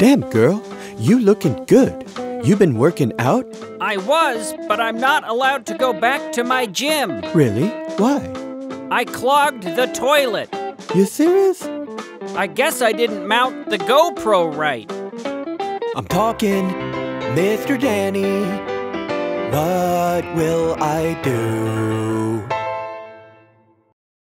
Damn, girl, you looking good. You been working out? I was, but I'm not allowed to go back to my gym. Really? Why? I clogged the toilet. You serious? I guess I didn't mount the GoPro right. I'm talking, Mr. Danny. What will I do?